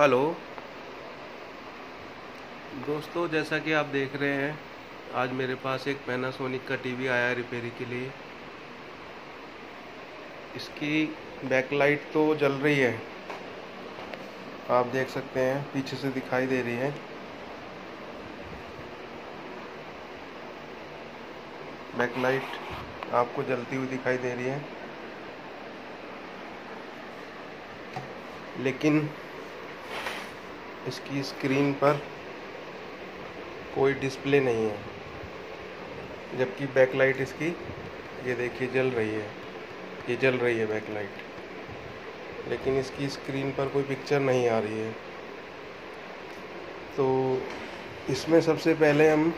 Hello. दोस्तों, जैसा कि आप देख रहे हैं, आज मेरे पास एक पैनासोनिक का टीवी आया है रिपेयरिंग के लिए। इसकी बैकलाइट तो जल रही है। आप देख सकते हैं, पीछे से दिखाई दे रही है। बैकलाइट आपको जलती हुई दिखाई दे रही है। लेकिन इसकी स्क्रीन पर कोई डिस्प्ले नहीं है, जबकि बैकलाइट इसकी, ये देखिए, जल रही है। ये जल रही है बैकलाइट लेकिन इसकी स्क्रीन पर कोई पिक्चर नहीं आ रही है। तो इसमें सबसे पहले हम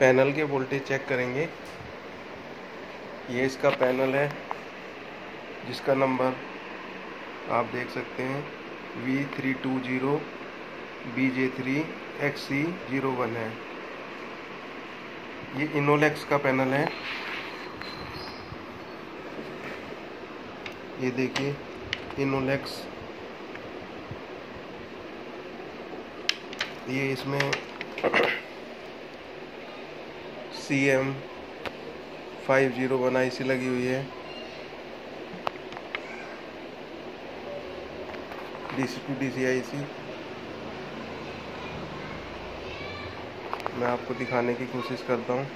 पैनल के वोल्टेज चेक करेंगे। ये इसका पैनल है, जिसका नंबर आप देख सकते हैं। V three two zero B J three X C zero one है। ये इनोलेक्स का पैनल है। ये देखिए इनोलेक्स ये इसमें C M five zero one I C लगी हुई है। D C two D C I C मैं आपको दिखाने की कोशिश करता हूँ।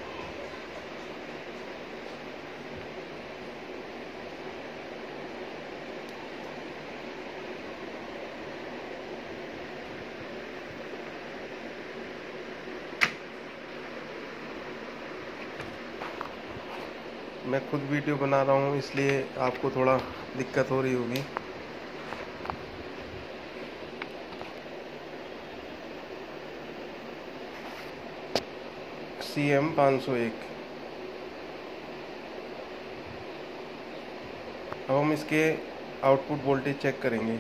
मैं खुद वीडियो बना रहा हूँ, इसलिए आपको थोड़ा दिक्कत हो रही होगी। सी एम पाँच सौ एक। अब हम इसके आउटपुट वोल्टेज चेक करेंगे।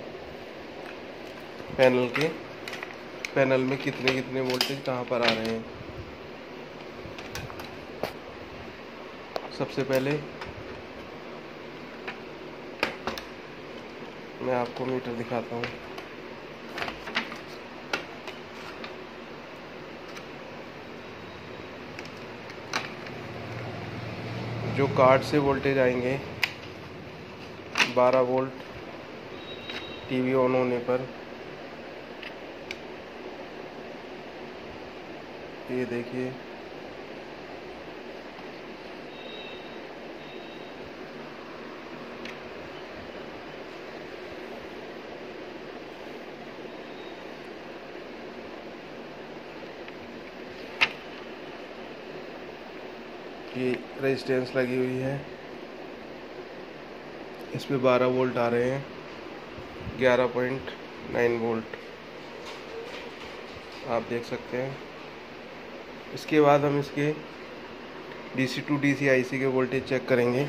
पैनल के। पैनल में कितने कितने वोल्टेज कहाँ पर आ रहे हैं? सबसे पहले मैं आपको मीटर दिखाता हूँ। जो कार्ड से वोल्टेज आएँगे 12 वोल्ट टीवी ऑन होने पर। ये देखिए। की रेजिस्टेंस लगी हुई है। इस पर बारह वोल्ट आ रहे हैं। ग्यारह पॉइंट नाइन वोल्ट आप देख सकते हैं। इसके बाद हम इसके डीसी टू डीसी आईसी के वोल्टेज चेक करेंगे।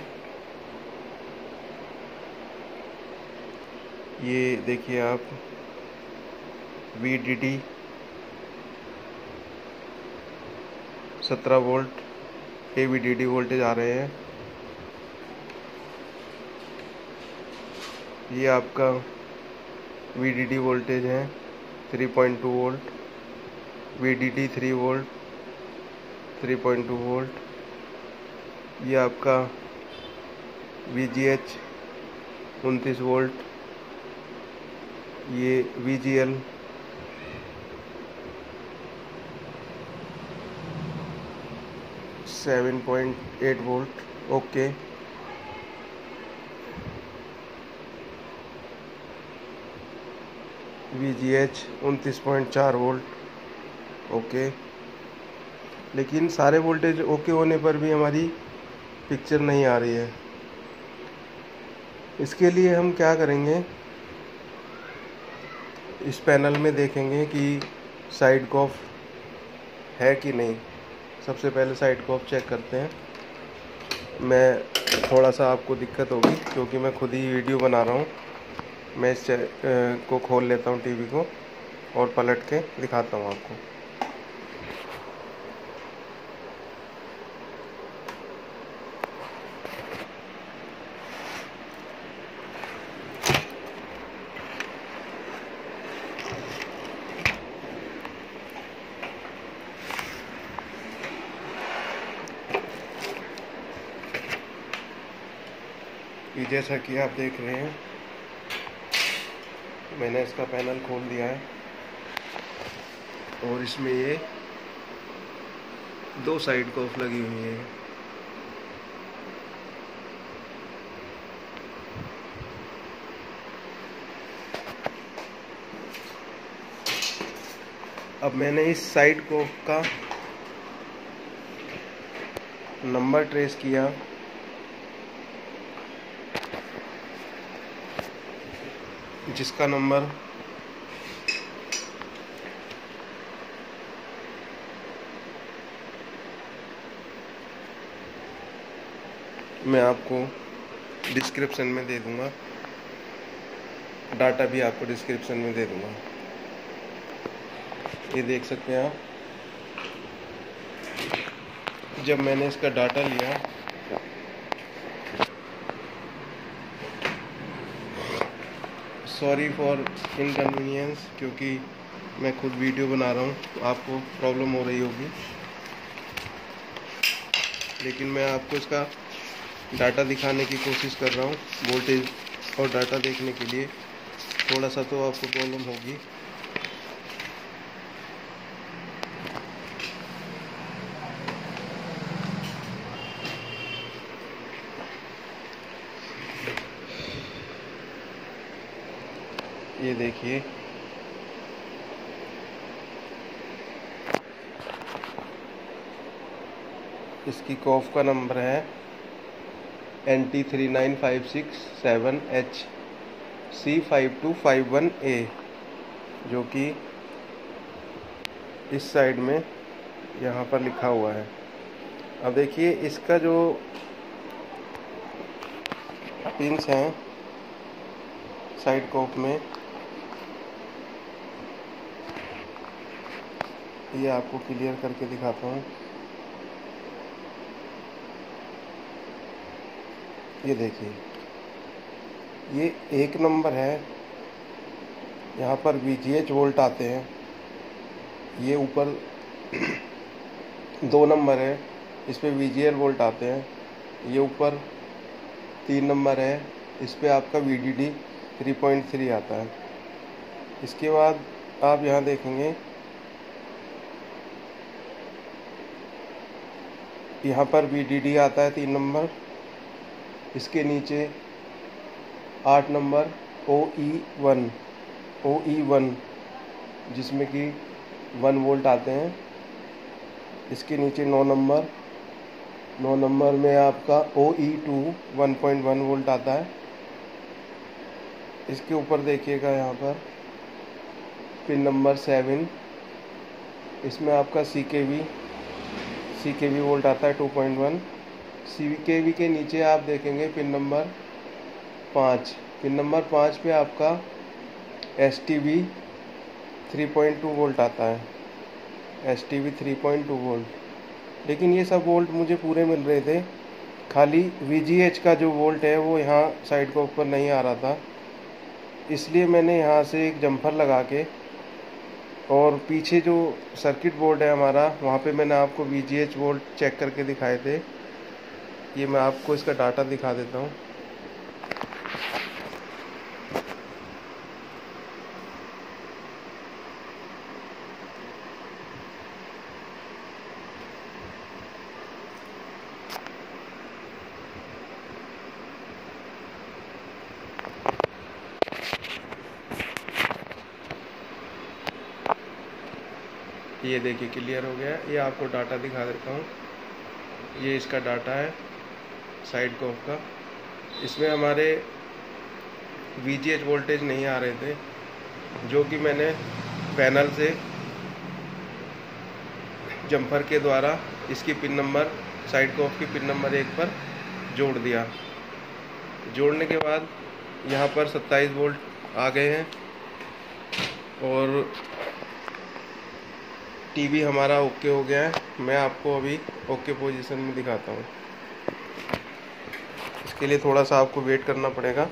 ये देखिए आप वी डी डी सत्रह volt A V D D voltage आ रहे हैं। ये आपका वी डी डी वोल्टेज है three point two volt V D D three volt three point two volt ये आपका वी जी एच उनतीस वोल्ट ये V G L seven point eight volt okay V G H उनतीस point चार volt okay लेकिन सारे voltage okay होने पर भी हमारी पिक्चर नहीं आ रही है। इसके लिए हम क्या करेंगे? इस पैनल में देखेंगे कि साइड कॉफ है कि नहीं। सबसे पहले साइड को आप चेक करते हैं। मैं थोड़ा सा आपको दिक्कत होगी, क्योंकि मैं खुद ही वीडियो बना रहा हूँ। मैं इस को खोल लेता हूँ टीवी को और पलट के दिखाता हूँ आपको। जैसा कि आप देख रहे हैं, मैंने इसका पैनल खोल दिया है। और इसमें ये दो साइड कॉफ लगी हुई है। अब मैंने इस साइड को का नंबर ट्रेस किया। जिसका नंबर मैं आपको डिस्क्रिप्शन में दे दूँगा। डाटा भी आपको डिस्क्रिप्शन में दे दूँगा। ये देख सकते हैं आप। जब मैंने इसका डाटा लिया सॉरी फॉर इनकन्वीनियंस क्योंकि मैं खुद वीडियो बना रहा हूँ। आपको प्रॉब्लम हो रही होगी। लेकिन मैं आपको इसका डाटा दिखाने की कोशिश कर रहा हूँ वोल्टेज और डाटा देखने के लिए। थोड़ा सा तो आपको प्रॉब्लम होगी। ये देखिए। इसकी कॉफ का नंबर है N T three nine five six seven H C five two five one A जो कि इस साइड में यहाँ पर लिखा हुआ है। अब देखिए, इसका जो पिंस हैं साइड कॉफ में ये आपको क्लियर करके दिखाता हूँ। ये देखिए। ये एक नंबर है। यहाँ पर वी जी एच वोल्ट आते हैं। ये ऊपर दो नंबर है। इस पर वी जी एल वोल्ट आते हैं। ये ऊपर तीन नंबर है। इस पर आपका V D D three point three आता है। इसके बाद आप यहाँ देखेंगे यहाँ पर डी डी आता है तीन नंबर। इसके नीचे आठ number O E one O E one जिसमें कि वन वोल्ट आते हैं। इसके नीचे नौ नंबर नौ नंबर में आपका O E two one point one volt आता है। इसके ऊपर देखिएगा यहाँ पर, पिन नंबर सेवन इसमें आपका सी के वी सी के वी वोल्ट आता है टू पॉइंट वन सी के वी के नीचे आप देखेंगे पिन नंबर पाँच. पिन नंबर पाँच पे आपका S T V three point two volt आता है. S T V three point two volt लेकिन ये सब वोल्ट मुझे पूरे मिल रहे थे. खाली वी जी एच का जो वोल्ट है वो यहाँ साइड को ऊपर नहीं आ रहा था. इसलिए मैंने यहाँ से एक जम्फर लगा के और पीछे जो सर्किट बोर्ड है हमारा, वहाँ पे मैंने आपको V G H volt check करके दिखाए थे। ये मैं आपको इसका डाटा दिखा देता हूँ। ये देखिए क्लियर हो गया। ये आपको डाटा दिखा देता हूँ। ये इसका डाटा है साइड कॉफ का इसमें हमारे वी वोल्टेज नहीं आ रहे थे, जो कि मैंने पैनल से जंपर के द्वारा इसकी पिन नंबर साइड कॉफ की पिन नंबर एक पर जोड़ दिया। जोड़ने के बाद यहाँ पर 27 वोल्ट आ गए हैं और टीवी हमारा ओके हो गया है। मैं आपको अभी ओके पोजीशन में दिखाता हूँ। इसके लिए थोड़ा सा आपको वेट करना पड़ेगा।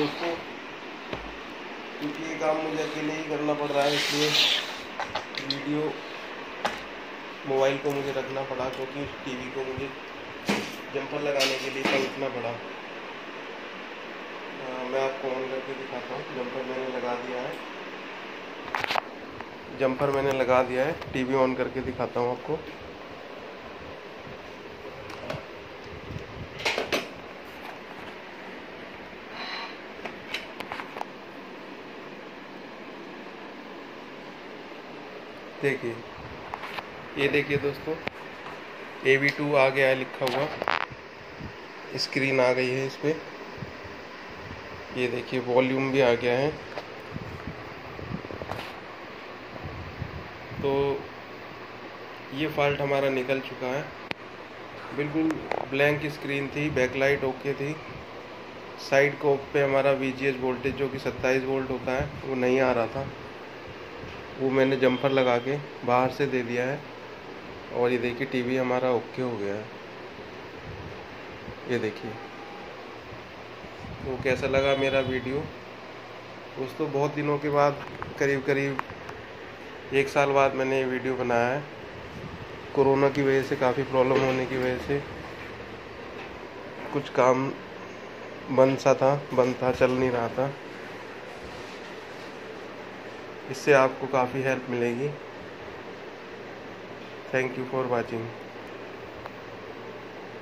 दोस्तों क्योंकि ये काम मुझे अकेले ही करना पड़ रहा है इसलिए वीडियो मोबाइल को मुझे रखना पड़ा क्योंकि टीवी को मुझे जंपर लगाने के लिए पलटना पड़ा। आ, मैं आपको ऑन करके दिखाता हूँ जंपर मैंने लगा दिया है। जंपर मैंने लगा दिया है टीवी ऑन करके दिखाता हूँ आपको। देखिए ये देखिए दोस्तों ए वी टू आ गया है लिखा हुआ। स्क्रीन आ गई है इस पर ये देखिए, वॉल्यूम भी आ गया है। तो ये फॉल्ट हमारा निकल चुका है। बिल्कुल ब्लैंक स्क्रीन थी बैकलाइट ओके थी। साइड कोप पे हमारा वी वोल्टेज जो कि 27 वोल्ट होता है, वो नहीं आ रहा था। वो मैंने जंपर लगा के बाहर से दे दिया है। और ये देखिए, टीवी हमारा ओके हो गया है। ये देखिए। तो कैसा लगा मेरा वीडियो? दोस्तों बहुत दिनों के बाद करीब करीब एक साल बाद मैंने ये वीडियो बनाया है। कोरोना की वजह से, काफ़ी प्रॉब्लम होने की वजह से, कुछ काम बंद सा था, बंद था, चल नहीं रहा था। इससे आपको काफ़ी हेल्प मिलेगी। Thank you for watching